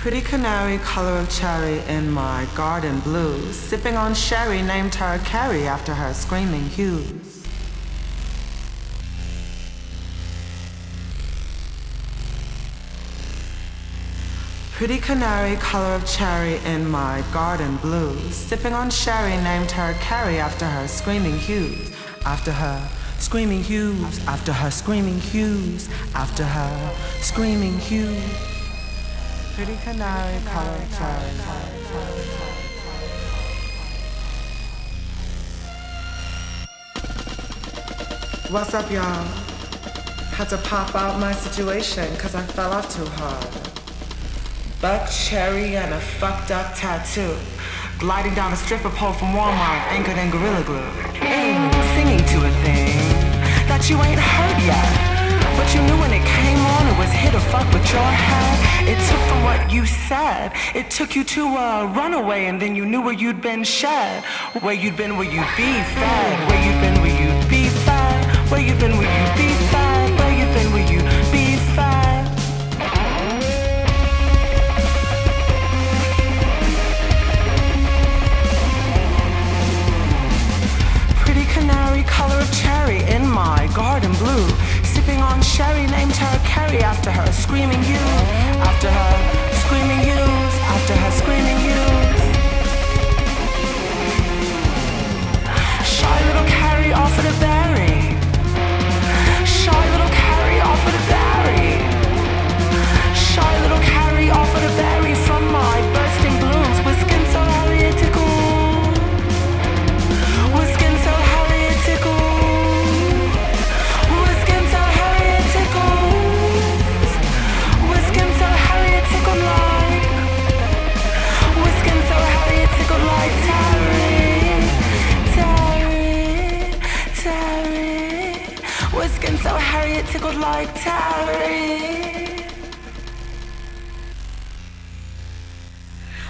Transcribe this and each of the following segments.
Pretty canary, color of cherry in my garden blue. Sipping on sherry, named her Carrie after her screaming hues. Pretty canary, color of cherry in my garden blue. Sipping on sherry, named her Carrie after her screaming hues. After her screaming hues, after her screaming hues, after her screaming hues. Pretty canary, color cherry. What's up, y'all? Had to pop out my situation cause I fell off too hard. Buck cherry and a fucked up tattoo. Gliding down a stripper pole from Walmart, anchored in Gorilla Glue. Ain't singing to a thing that you ain't heard yet. But you knew when it came on, it was hit or fuck with your head. It took from what you said. It took you to a runaway, and then you knew where you'd been shed. Where you'd been, where you'd be fed. Where you'd been, where you'd be fed. Where you've been, where you be fed. Where you've been, where you be fed. Pretty canary, color of cherry in my garden blue. On sherry, named her Carrie after her screaming you. After her screaming yous. Harriet tickled like Terry.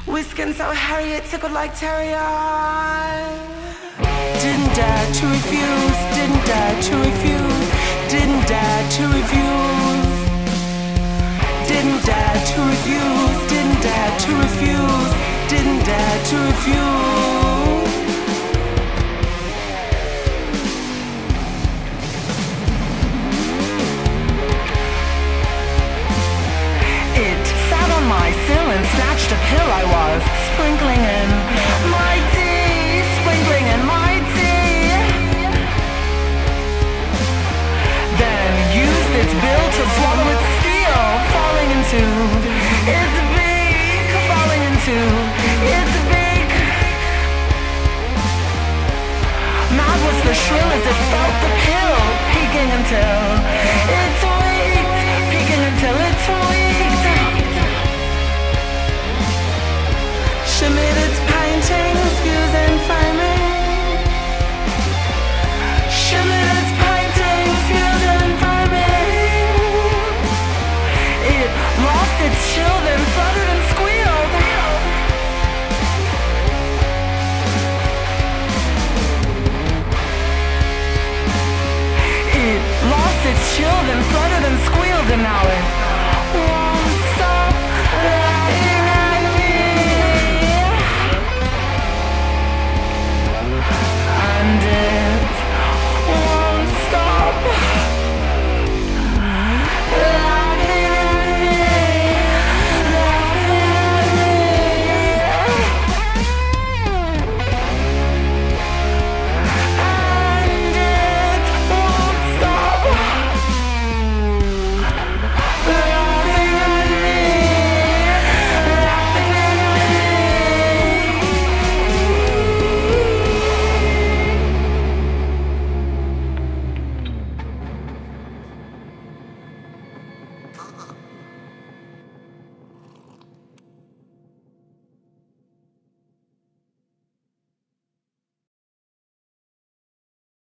With so Harriet tickled like Terry. Didn't dare to refuse, didn't dare to refuse, didn't dare to refuse. Didn't dare to refuse, didn't dare to refuse, didn't dare to refuse. Pill I was sprinkling in It lost than chill,